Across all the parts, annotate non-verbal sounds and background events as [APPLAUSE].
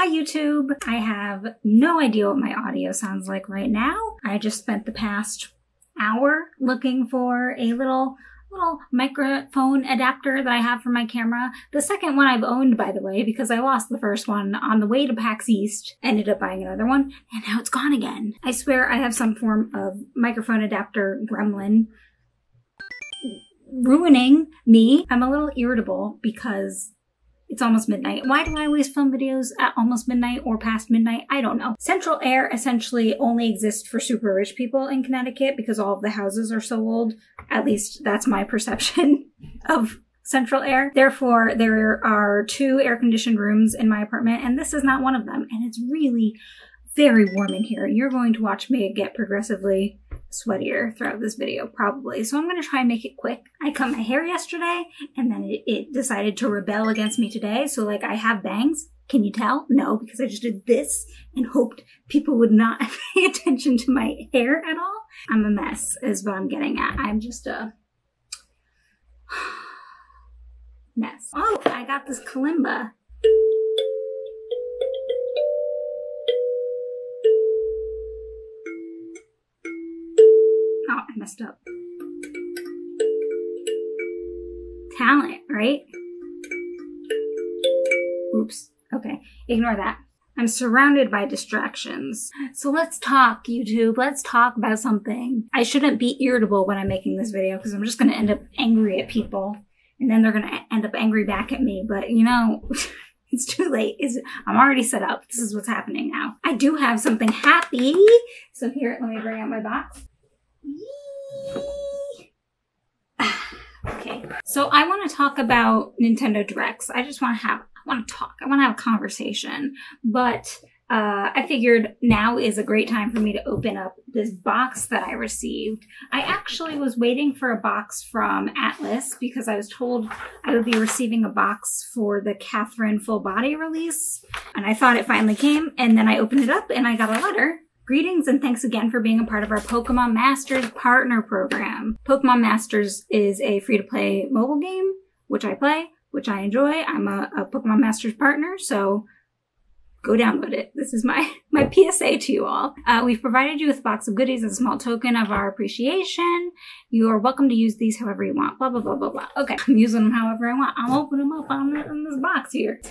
Hi YouTube! I have no idea what my audio sounds like right now. I just spent the past hour looking for a little little microphone adapter that I have for my camera. The second one I've owned, by the way, because I lost the first one on the way to PAX East. Ended up buying another one, and now it's gone again. I swear I have some form of microphone adapter gremlin ruining me. I'm a little irritable because it's almost midnight. Why do I always film videos at almost midnight or past midnight? I don't know. Central air essentially only exists for super rich people in Connecticut because all of the houses are so old. At least that's my perception [LAUGHS] of central air. Therefore, there are two air conditioned rooms in my apartment and this is not one of them. And it's really very warm in here. You're going to watch me get progressively sweatier throughout this video, probably. So I'm going to try and make it quick. I cut my hair yesterday, and then it, it, decided to rebel against me today. So, like, I have bangs. Can you tell? No, because I just did this and hoped people would not [LAUGHS] pay attention to my hair at all. I'm a mess, is what I'm getting at. I'm just a [SIGHS] mess. Oh, I got this kalimba messed up. Talent, right? Oops. Okay, ignore that. I'm surrounded by distractions. So let's talk, YouTube. Let's talk about something. I shouldn't be irritable when I'm making this video because I'm just going to end up angry at people. And then they're going to end up angry back at me. But you know, [LAUGHS] it's too late. I'm already set up. This is what's happening now. I do have something happy. So here, let me bring out my box. [SIGHS] okay, so I want to talk about Nintendo Directs. I just want to have, I want to talk. I want to have a conversation, but uh, I figured now is a great time for me to open up this box that I received. I actually was waiting for a box from Atlus because I was told I would be receiving a box for the Catherine full body release. And I thought it finally came. And then I opened it up and I got a letter Greetings and thanks again for being a part of our Pokemon Masters partner program. Pokemon Masters is a free to play mobile game, which I play, which I enjoy. I'm a, a, Pokemon Masters partner, so go download it. This is my, [LAUGHS] my PSA to you all. Uh, we've provided you with a box of goodies as a small token of our appreciation. You are welcome to use these however you want. Blah, blah, blah, blah, blah. Okay, I'm using them however I want. I'll open them up on, on this box here.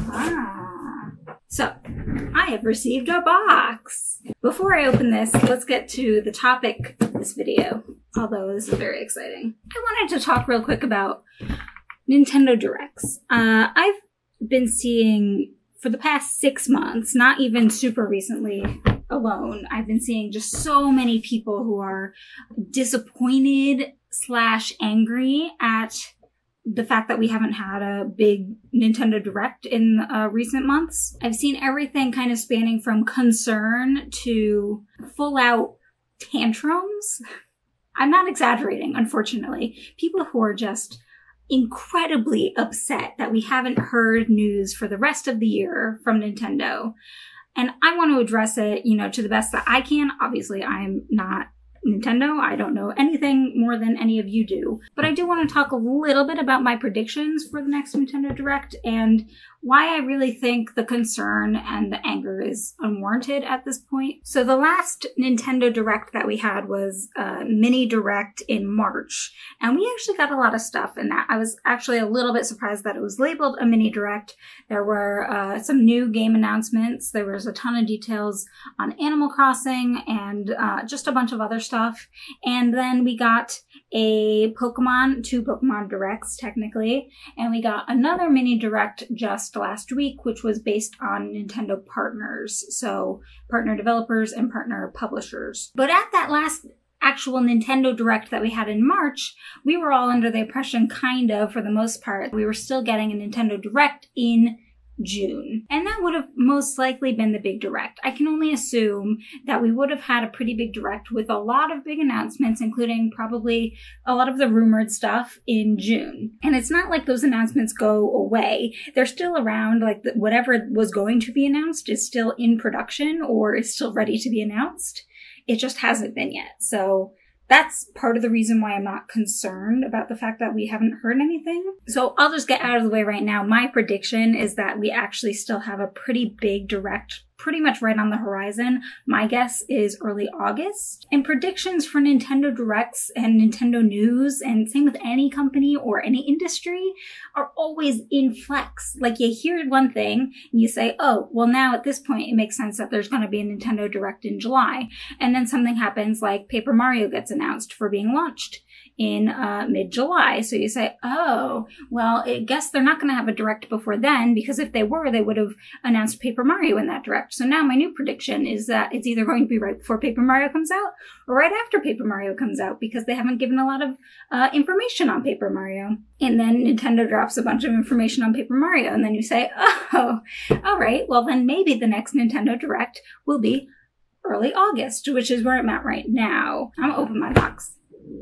Ah. So, I have received a box. Before I open this, let's get to the topic of this video, although this is very exciting. I wanted to talk real quick about Nintendo Directs. Uh, I've been seeing for the past six months, not even super recently alone, I've been seeing just so many people who are disappointed slash angry at the fact that we haven't had a big Nintendo Direct in uh, recent months. I've seen everything kind of spanning from concern to full out tantrums. I'm not exaggerating, unfortunately. People who are just incredibly upset that we haven't heard news for the rest of the year from Nintendo. And I want to address it, you know, to the best that I can. Obviously, I'm not Nintendo. I don't know anything more than any of you do. But I do want to talk a little bit about my predictions for the next Nintendo Direct and why I really think the concern and the anger is unwarranted at this point. So the last Nintendo Direct that we had was a mini Direct in March, and we actually got a lot of stuff in that. I was actually a little bit surprised that it was labeled a mini Direct. There were uh, some new game announcements. There was a ton of details on Animal Crossing and uh, just a bunch of other stuff. Off, and then we got a Pokemon, two Pokemon Directs technically, and we got another mini Direct just last week, which was based on Nintendo partners. So partner developers and partner publishers. But at that last actual Nintendo Direct that we had in March, we were all under the impression, kind of, for the most part, we were still getting a Nintendo Direct in June. And that would have most likely been the big direct. I can only assume that we would have had a pretty big direct with a lot of big announcements, including probably a lot of the rumored stuff in June. And it's not like those announcements go away. They're still around, like whatever was going to be announced is still in production or is still ready to be announced. It just hasn't been yet. So that's part of the reason why I'm not concerned about the fact that we haven't heard anything. So I'll just get out of the way right now. My prediction is that we actually still have a pretty big direct pretty much right on the horizon. My guess is early August. And predictions for Nintendo Directs and Nintendo News, and same with any company or any industry, are always in flex. Like you hear one thing and you say, oh, well, now at this point, it makes sense that there's going to be a Nintendo Direct in July. And then something happens like Paper Mario gets announced for being launched in uh, mid July. So you say, oh, well, I guess they're not going to have a direct before then because if they were, they would have announced Paper Mario in that direct. So now my new prediction is that it's either going to be right before Paper Mario comes out or right after Paper Mario comes out because they haven't given a lot of uh, information on Paper Mario. And then Nintendo drops a bunch of information on Paper Mario. And then you say, [LAUGHS] oh, all right, well, then maybe the next Nintendo Direct will be early August, which is where I'm at right now. I'm gonna open my box.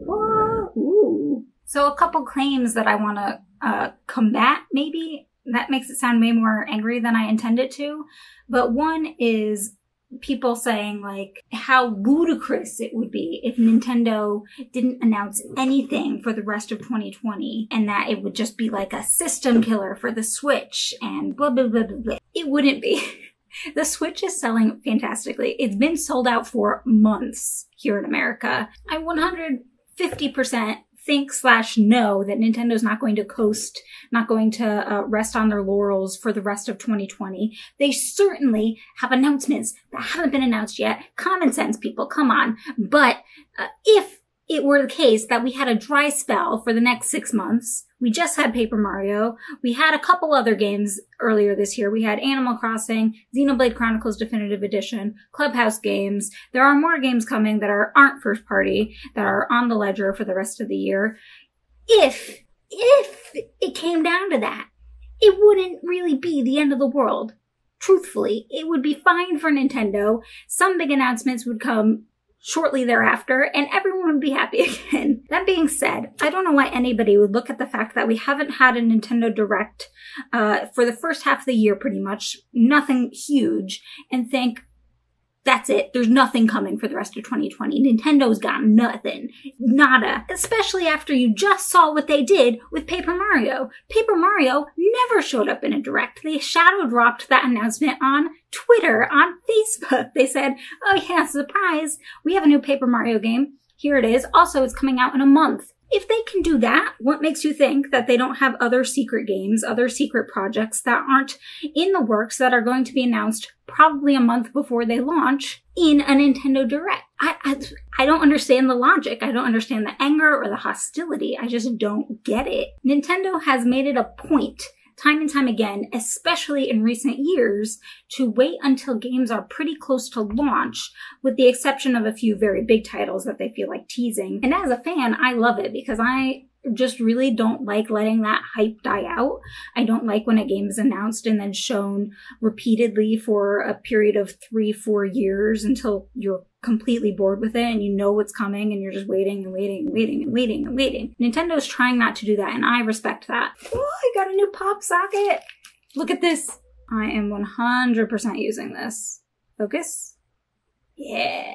Ooh. So a couple claims that I want to uh, combat, maybe that makes it sound way more angry than I intended to. But one is people saying like how ludicrous it would be if Nintendo didn't announce anything for the rest of 2020 and that it would just be like a system killer for the Switch and blah blah blah blah blah. It wouldn't be. [LAUGHS] The Switch is selling fantastically. It's been sold out for months here in America. I 100 50% think slash know that Nintendo's not going to coast, not going to uh, rest on their laurels for the rest of 2020. They certainly have announcements that haven't been announced yet. Common sense, people, come on. But uh, if it were the case that we had a dry spell for the next six months. We just had Paper Mario. We had a couple other games earlier this year. We had Animal Crossing, Xenoblade Chronicles Definitive Edition, Clubhouse games. There are more games coming that are, aren't first party, that are on the ledger for the rest of the year. If, if it came down to that, it wouldn't really be the end of the world truthfully, it would be fine for Nintendo. Some big announcements would come shortly thereafter, and everyone would be happy [LAUGHS] again. That being said, I don't know why anybody would look at the fact that we haven't had a Nintendo Direct uh, for the first half of the year, pretty much, nothing huge, and think, that's it. There's nothing coming for the rest of 2020. Nintendo's got nothing. Nada. Especially after you just saw what they did with Paper Mario. Paper Mario never showed up in a direct. They shadow dropped that announcement on Twitter, on Facebook. They said, oh yeah, surprise. We have a new Paper Mario game. Here it is. Also, it's coming out in a month. If they can do that, what makes you think that they don't have other secret games, other secret projects that aren't in the works that are going to be announced probably a month before they launch in a Nintendo Direct? I, I, I don't understand the logic. I don't understand the anger or the hostility. I just don't get it. Nintendo has made it a point time and time again, especially in recent years, to wait until games are pretty close to launch, with the exception of a few very big titles that they feel like teasing. And as a fan, I love it because I just really don't like letting that hype die out. I don't like when a game is announced and then shown repeatedly for a period of three, four years until you're completely bored with it and you know what's coming and you're just waiting and waiting and waiting and waiting and waiting. Nintendo's trying not to do that and I respect that. Oh, I got a new pop socket. Look at this. I am 100% using this. Focus. Yeah.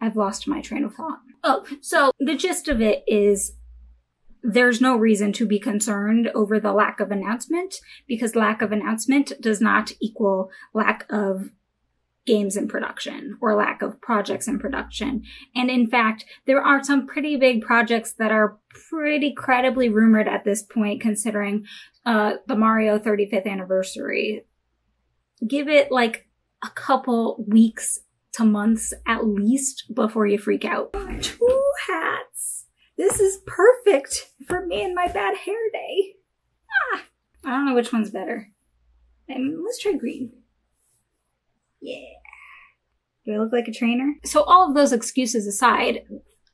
I've lost my train of thought. Oh, so the gist of it is there's no reason to be concerned over the lack of announcement because lack of announcement does not equal lack of games in production or lack of projects in production. And in fact, there are some pretty big projects that are pretty credibly rumored at this point, considering uh, the Mario 35th anniversary. Give it like a couple weeks to months at least before you freak out. Two hats. This is perfect for me and my bad hair day. Ah, I don't know which one's better. And let's try green. Yeah. Do I look like a trainer? So all of those excuses aside,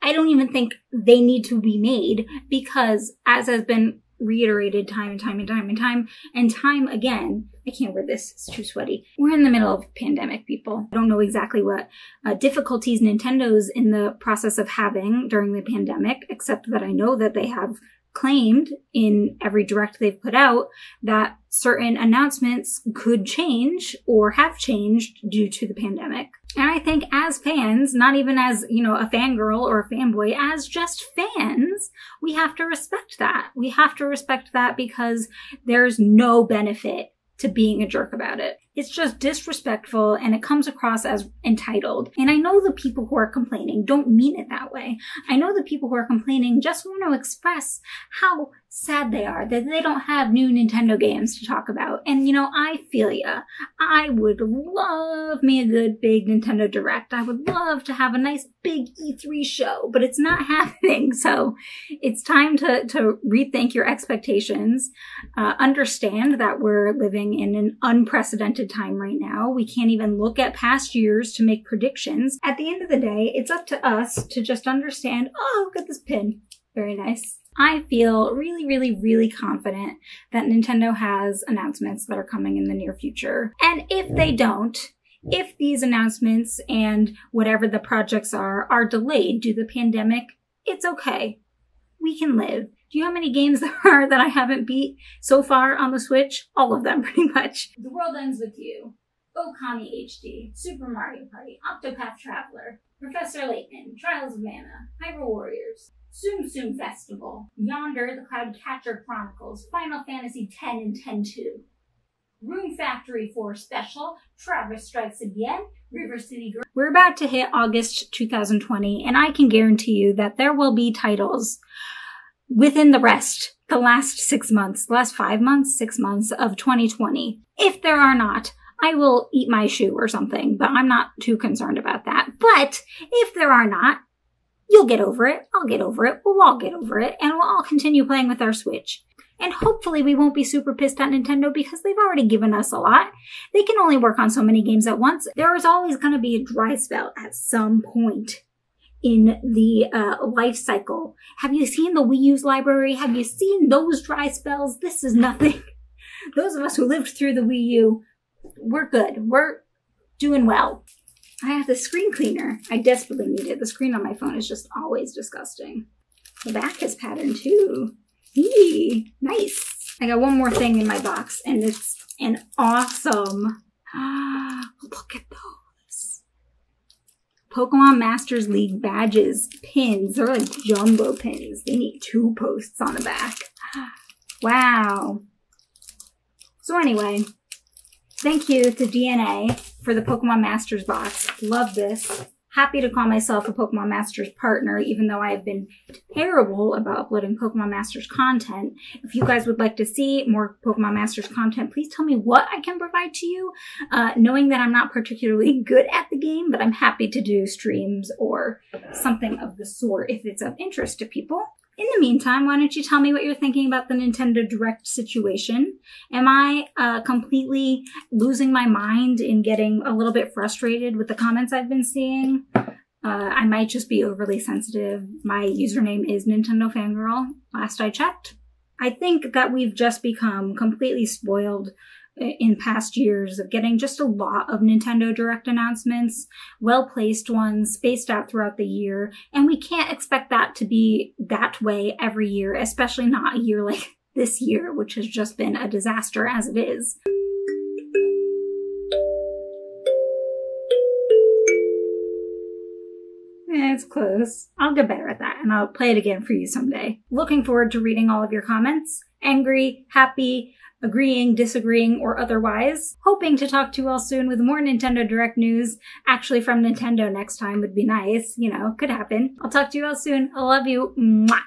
I don't even think they need to be made because as has been reiterated time and time and time and time and time again. I can't wear this, it's too sweaty. We're in the middle of pandemic, people. I don't know exactly what uh, difficulties Nintendo's in the process of having during the pandemic, except that I know that they have claimed in every direct they've put out that certain announcements could change or have changed due to the pandemic. And I think as fans, not even as, you know, a fangirl or a fanboy, as just fans, we have to respect that. We have to respect that because there's no benefit to being a jerk about it. It's just disrespectful and it comes across as entitled. And I know the people who are complaining don't mean it that way. I know the people who are complaining just want to express how sad they are that they don't have new Nintendo games to talk about. And you know, I feel ya. I would love me a good big Nintendo Direct. I would love to have a nice big E3 show, but it's not [LAUGHS] happening. So it's time to, to rethink your expectations. Uh, understand that we're living in an unprecedented time right now. We can't even look at past years to make predictions. At the end of the day, it's up to us to just understand, oh, look at this pin. Very nice. I feel really, really, really confident that Nintendo has announcements that are coming in the near future. And if they don't, if these announcements and whatever the projects are are delayed due to the pandemic, it's okay. We can live. Do you know how many games [LAUGHS] there are that I haven't beat so far on the Switch? All of them, [LAUGHS] pretty much. The World Ends With You, Okami HD, Super Mario Party, Octopath Traveler, Professor Layton, Trials of Mana, Hyrule Warriors, Tsum Tsum Festival, Yonder, The Cloud Catcher Chronicles, Final Fantasy X and X-2, Rune Factory 4 Special, Travis Strikes Again, River City Girl. We're about to hit August 2020, and I can guarantee you that there will be titles within the rest, the last six months, last five months, six months of 2020. If there are not, I will eat my shoe or something, but I'm not too concerned about that. But if there are not, you'll get over it. I'll get over it. We'll all get over it. And we'll all continue playing with our Switch. And hopefully we won't be super pissed at Nintendo because they've already given us a lot. They can only work on so many games at once. There is always going to be a dry spell at some point in the uh, life cycle. Have you seen the Wii U's library? Have you seen those dry spells? This is nothing. [LAUGHS] Those of us who lived through the Wii U, we're good. We're doing well. I have the screen cleaner. I desperately need it. The screen on my phone is just always disgusting. The back is patterned too. Eee, nice. I got one more thing in my box and it's an awesome, [GASPS] look at those. Pokemon Masters League badges, pins. They're like jumbo pins. They need two posts on the back. [SIGHS] Wow. So anyway, thank you to DeNA for the Pokemon Masters box. Love this. Happy to call myself a Pokemon Masters partner, even though I have been terrible about uploading Pokemon Masters content. If you guys would like to see more Pokemon Masters content, please tell me what I can provide to you, uh, knowing that I'm not particularly good at the game, but I'm happy to do streams or something of the sort if it's of interest to people. In the meantime, why don't you tell me what you're thinking about the Nintendo Direct situation? Am I uh, completely losing my mind in getting a little bit frustrated with the comments I've been seeing? Uh, I might just be overly sensitive. My username is Nintendo Fangirl, last I checked. I think that we've just become completely spoiled in past years of getting just a lot of Nintendo Direct announcements, well placed ones spaced out throughout the year. And we can't expect that to be that way every year, especially not a year like [LAUGHS] this year, which has just been a disaster as it is. Eh, it's close. I'll get better at that and I'll play it again for you someday. Looking forward to reading all of your comments. Angry, happy, agreeing, disagreeing, or otherwise. Hoping to talk to you all soon with more Nintendo Direct news. Actually, from Nintendo next time would be nice. You know, could happen. I'll talk to you all soon. I love you. Mwah.